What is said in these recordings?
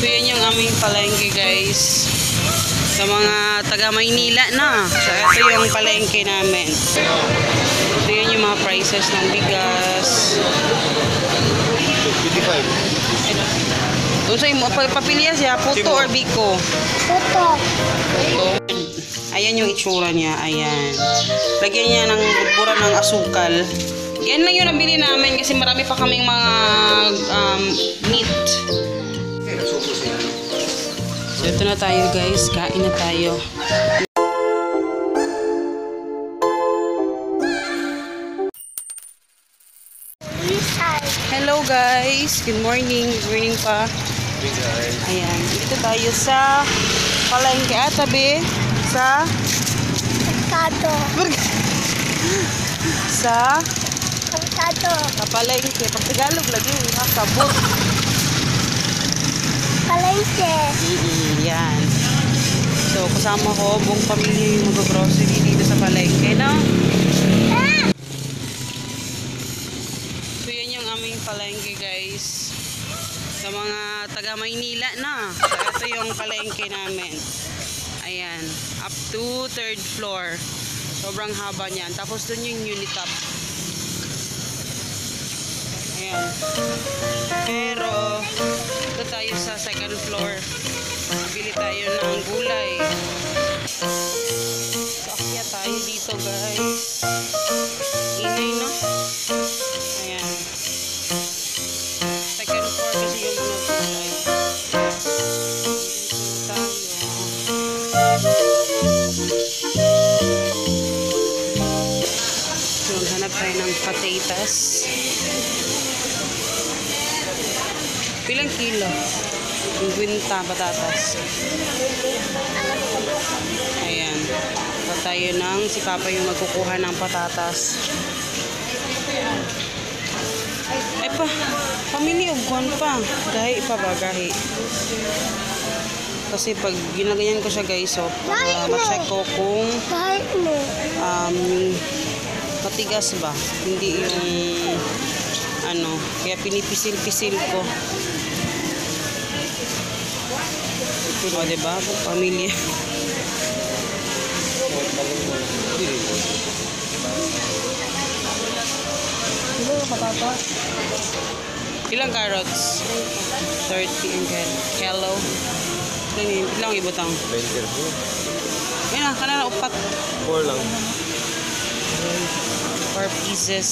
So yan yung aming palengke guys. Sa mga taga Maynila na. So ito yung palengke namin. So yan yung mga prices ng bigas. 55. Kung sa'yo mo, pa- papilya siya, puto or biko? Puto. Puto. Ayan yung itsura niya, ayan. Lagyan niya ng bura ng asukal. Yan lang yung nabili namin kasi marami pa kaming mga um, meat. So ito na tayo guys, kain na tayo. Hello guys, good morning, good morning pa. Hey guys. Ayan, dito tayo sa palengke atabi sa Mercado. sa Mercado. kapalengke. Pag Tagalog lagi, ha, kabot. Palengke. Mm, yan. So, kasama ko, buong pamilya yung mag-grocery dito sa palengke, no? So, yan yung aming palengke, guys. Sa mga taga Maynila na. So, ito yung palengke namin. Ayan. Up to third floor. Sobrang haba niyan. Tapos, dun yung Unitop. Ayan. Pero, second floor. Bili tayo ng gulay. So, akyat tayo dito, guys. Inay, no? Ayan. Second floor kasi yung mga gulay. Dito tayo. So, hanap tayo ng potatoes. Pilang kilo? Gwinta, patatas. Ayan. Pa tayo ng si Papa yung magkukuha ng patatas. Ay pa, pamili og kuwan pa. Gahi pa ba, gahi. Kasi pag ginaganyan ko siya guys, so, para ma-check ko kung um, matigas ba? Hindi yung ano, kaya pinipisil-pisil ko. O, diba? Pamilya. Ilang carrots? 30 and kel kilo. Ilang? Ilang ibutang? 20 po. Ayun na, kanana upat. 4 lang. 4 pieces.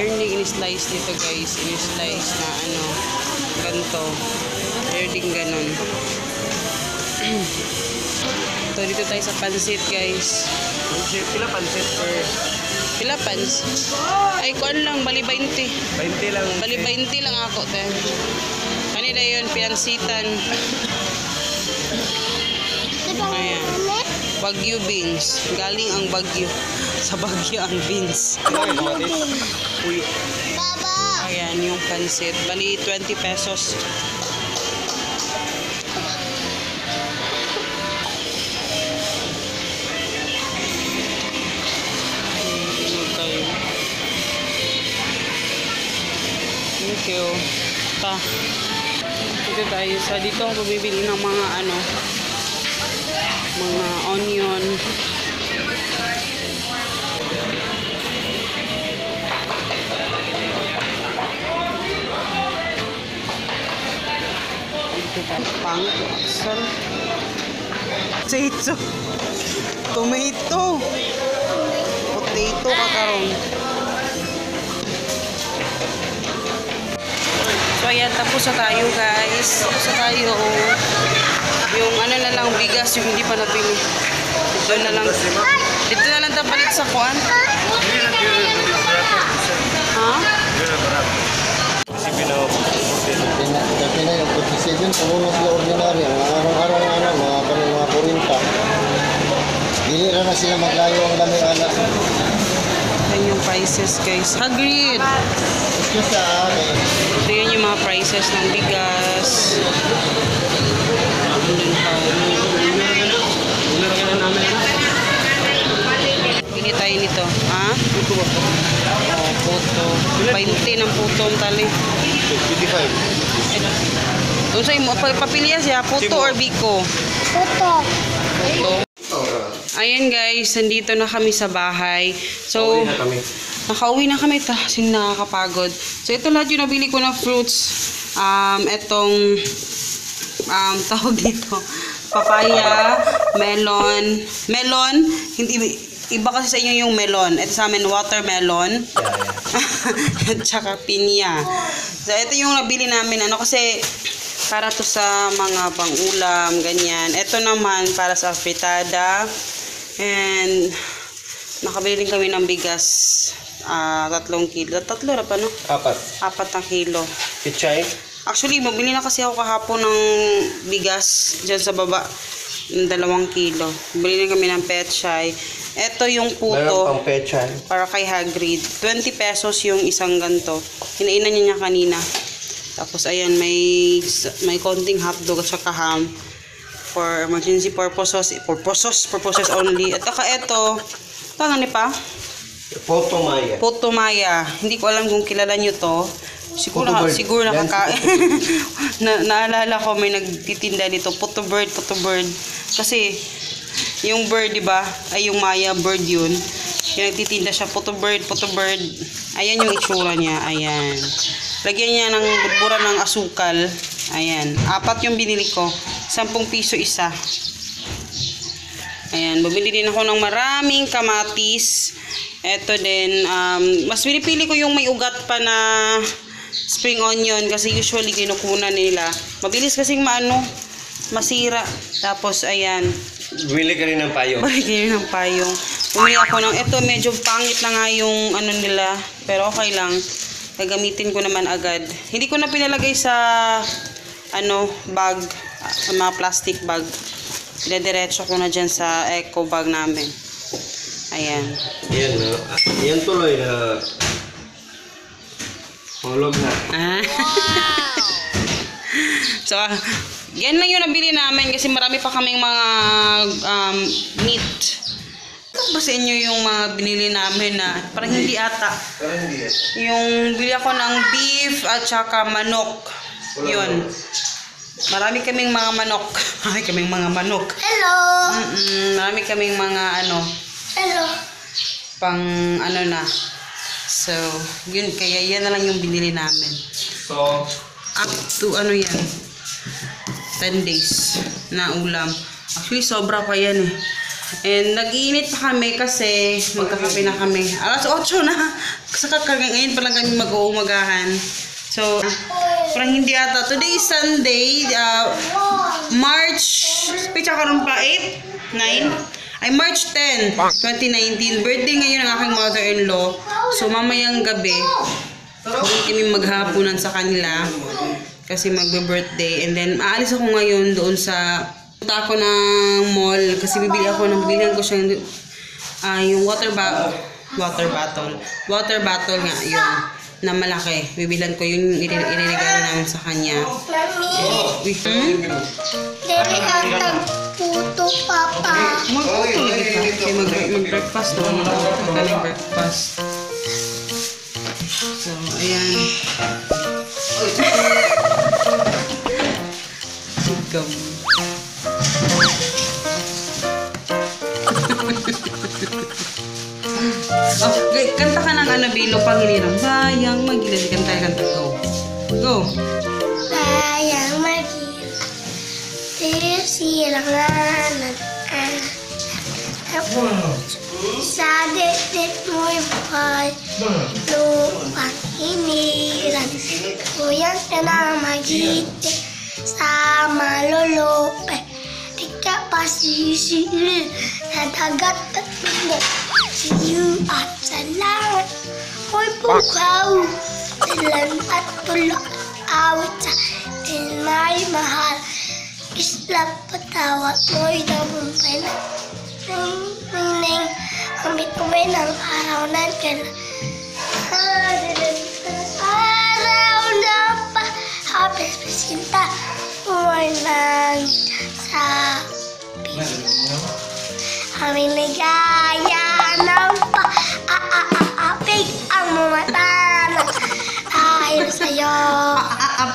Meron din in-slice dito guys. In-slice na ano, ganito. Meron din ganon. so dito tayo sa pansit guys. Pansit, pila pansit per Pila pans? Ay, kuan lang, bali 20. 20 lang. Bali 20 lang ako, te. Kanina yun, pinansitan. Ayan. Bagyo beans. Galing ang Bagyo. Sa Bagyo ang beans. Uy, Baba. Ayan, yung pansit. Bali, 20 pesos. Okay. Thank you. Ta. Dito tayo sa dito ako bibili ng mga ano mga onion. Tayo pang sal. Potato. Tomato. Potato ka. So ayan, tapos na tayo guys. Tapos na tayo. Yung ano na lang, bigas, yung hindi pa nabili. Dito na lang. Dito na lang tapalit sa kuan. Ha? Kasi pinawa po. Pina yung 57, pumunod sila ordinary. Ang araw-araw na ano, mga kami mga kurinta. Dili na na sila maglayo ang dami anak. Yan yung prices guys. Hagrid! Ito sa akin. Ito yan yung mga prices ng bigas. Pili tayo nito. Ha? Oh, puto. 20 ng putong tali. 55. Kung sa'yo mo, pa- papilya siya, puto or biko? Puto. Puto. Ayan guys, nandito na kami sa bahay. So, Uwi na kami. nakauwi na kami ta, kasi nakakapagod. So, ito lahat yung nabili ko na fruits. Um, etong, um, tawag dito, papaya, melon, melon, hindi, iba kasi sa inyo yung melon. Ito sa amin, watermelon. At saka pinya. So, ito yung nabili namin, ano, kasi para to sa mga pang-ulam, ganyan. Ito naman para sa fritada. And, nakabili din kami ng bigas. ah tatlong kilo. Tatlo na pa, no? Apat. Apat na kilo. Pichay. Actually, mabili na kasi ako kahapon ng bigas dyan sa baba. Ng dalawang kilo. Bili na kami ng petchay. Ito yung Meron puto pang pechay. para kay Hagrid. 20 pesos yung isang ganto. Hinainan niya niya kanina. Tapos ayan, may may konting hotdog at saka ham for emergency purposes, purposes, purposes only. At saka ito, tangan ni pa, Photo Maya. Puto Maya. Hindi ko alam kung kilala nyo to. Siguro, Puto bird. siguro nakaka... na, naalala ko may nagtitinda nito. Puto bird, puto bird. Kasi, yung bird, di ba? Ay, yung Maya bird yun. Yung nagtitinda siya, puto bird, puto bird. Ayan yung itsura niya. Ayan. Lagyan niya ng budbura ng asukal. Ayan. Apat yung binili ko. 10 piso isa. Ayan, bumili din ako ng maraming kamatis. Ito din, um, mas pinipili ko yung may ugat pa na spring onion kasi usually kinukunan nila. Mabilis kasing maano, masira. Tapos, ayan, Bumili ka rin ng payo. balik din ng payong. Bumili ako ng, ito medyo pangit na nga yung ano nila, pero okay lang. Gagamitin ko naman agad. Hindi ko na pinalagay sa, ano, bag, ah, sa mga plastic bag. Pinadiretso ko na dyan sa eco bag namin. Ayan. Yan, no? Yan tuloy na hulog na. Ah. so, ah, yan lang yung nabili namin kasi marami pa kaming mga um, meat. Ito ba sa inyo yung mga binili namin na parang hindi ata. Yung bili ako ng beef at saka manok. Yun. Marami kaming mga manok. Marami kaming mga manok. Hello. Mm-mm, marami kaming mga ano, Hello. pang ano na. So, yun, kaya yan na lang yung binili namin. So, Up to ano yan? 10 days na ulam. Actually, sobra pa yan eh. And nag-iinit pa kami kasi magkakape na kami. Alas 8 na. Saka ngayon pa lang kami mag-uumagahan. So, parang hindi ata. Today is Sunday, uh, March, pitsa ka rin pa, 8? 9? Ay, March 10, 2019. Birthday ngayon ng aking mother-in-law. So, mamayang gabi, hindi kami maghapunan sa kanila kasi magbe-birthday. And then, aalis ako ngayon doon sa punta ako ng mall kasi bibili ako ng bibilihan ko siya ah yung water ba water bottle. Water bottle nga, yun. Na malaki. Bibilan ko yung irin- irinigalo namin sa kanya. Mami. Hmm? Dere puto, papa. Magpapatuloy kita. Kaya mag, mag-breakfast doon. Magpapatuloy ng breakfast. So, ayan. dugem okay, oh, kanta ka ng anabilo pangiliram sayang magilid kan tayo kanta go go sayang magilid silang anak Wow. Sa dit mo'y buhay, lupang hiniran. Kuya't na na magitik. Sa malulupe. Di ka pa sisilid. Sa dagat at mga. Siyo at sa langit. Hoy bukaw. Silan at tulok. Awit sa ilmay mahal. Isla patawat mo'y nabumpay na. Nang kambit kumay ng araw na kailan. Araw na pa. Habis pesinta. Umay lang sa Aming ligaya ng pa. Aapig ang mga tanong.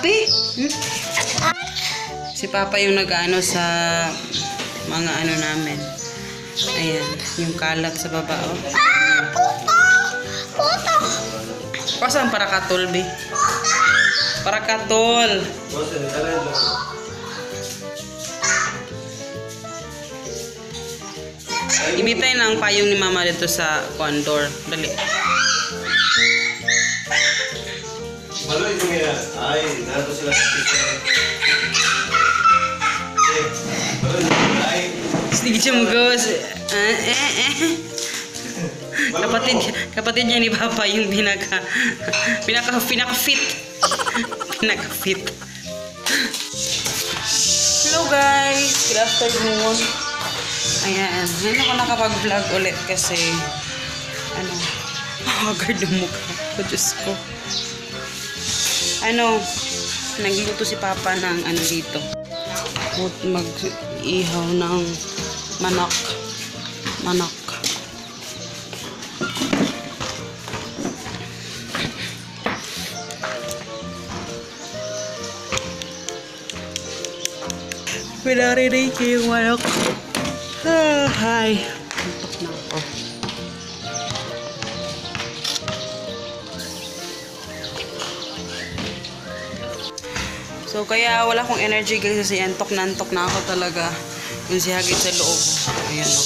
papi? Hmm? Si Papa yung nag-ano sa mga ano namin. Ayan, yung kalat sa baba. Oh. Ah, puto! Puto! Pasan para katol, be? Para katol. Ka? Ibitay na ang payong ni Mama dito sa condor. Dali. Malo ito nga. Ay, nato sila sa picture. Eh, Sige siya mo goes. Ah, eh, eh. Kapatid, kapatid niya ni Papa yung pinaka, pinaka, pinaka fit. pinaka fit. Hello guys! Good afternoon. Ayan, ngayon ako nakapag-vlog ulit kasi, ano, haggard yung mukha ko, Diyos ko. Ano, nagluto si Papa ng ano dito. Mag-ihaw ng manok. Manok. Pinarinig ko yung manok. Ah, hi. Antok na ako. So, kaya wala akong energy guys kasi antok na antok na ako talaga. Yung si Hagit sa loob. Ayan o.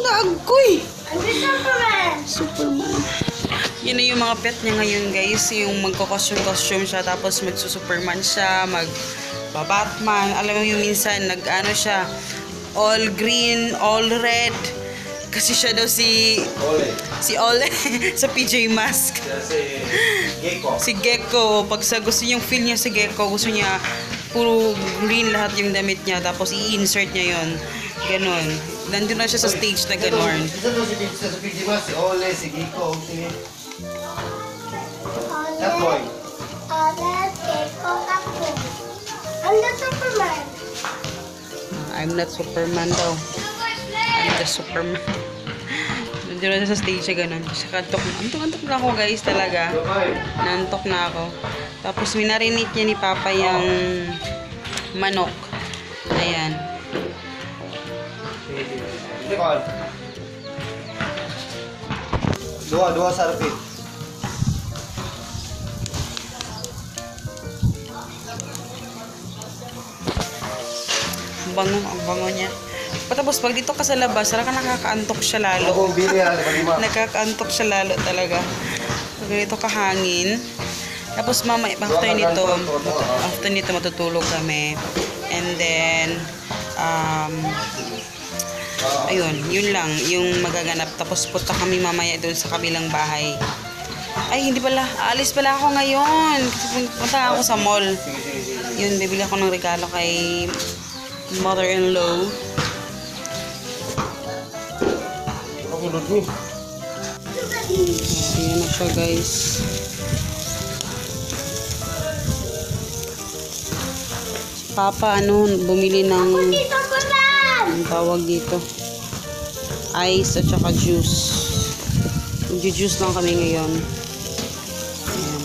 Naagoy! Ano Superman? Superman. Yun na yung mga pet niya ngayon guys. Yung magko-costume-costume siya tapos magsusuperman siya, mag Batman. Alam mo yung minsan nag-ano siya, all green, all red. Kasi siya daw si ole. si Ole sa PJ Mask. Kasi, gecko. Si Gecko, pag sa gusto niyang feel niya si Gecko, gusto niya puro green lahat yung damit niya tapos i-insert niya yon Ganon. Nandun na siya sa stage na ganon. Isa daw si Pidge sa Pidge Mas, si Ole, si Giko, si Catboy. Olet, keko, ako. Ano Superman? I'm not Superman daw. I'm the Superman. Nandun na sa stage siya ganon. Siya kantok na. Antok-antok na ako guys talaga. Nantok na ako. Tapos minarinig niya ni Papa yung manok. Ayan. Dua, dua sa rapid. Bango, ang bango niya. Patapos pag dito ka sa labas, sarang ka nakakaantok siya lalo. Nakakaantok siya lalo talaga. Pag ganito kahangin. Tapos mama, after nito, after nito matutulog kami. And then, um, ayun, yun lang, yung magaganap. Tapos punta kami mamaya doon sa kabilang bahay. Ay, hindi pala. Alis pala ako ngayon. Kasi punta ako sa mall. Yun, bibili ako ng regalo kay mother-in-law. Lud ni. Ayan na siya guys. Papa ano, bumili ng ang tawag dito. Ice at saka juice. Mag-juice lang kami ngayon. Ayan.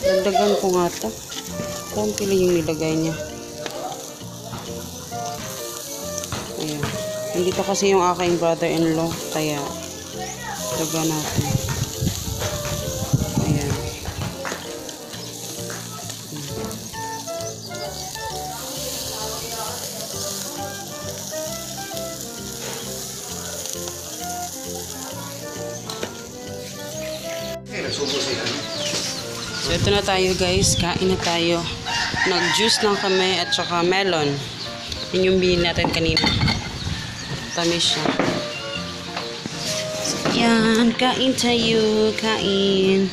Dagdagan ko nga to. Konti lang yung nilagay niya. Ayan. Nandito kasi yung aking brother-in-law. Kaya, dagan natin. Ayan. Sila. So, ito na tayo guys. Kain na tayo. Nag-juice lang kami at saka melon. Yun yung binili natin kanina. Tamis siya. So, yan. Kain tayo. Kain.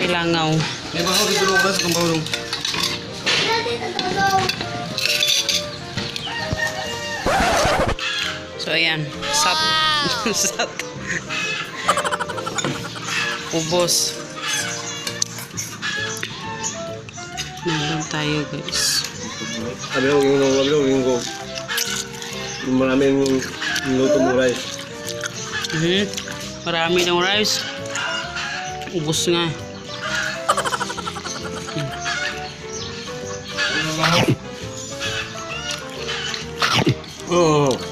May langaw. May bahaw dito ng oras kung tatulong. So, ayan. Sat. Sat. Ubos. Meron tayo guys. Sabi ko, yung sabi ko, yung ko. Yung maraming luto mo rice. Mhm. Marami ng rice. Ubus nga. Oo.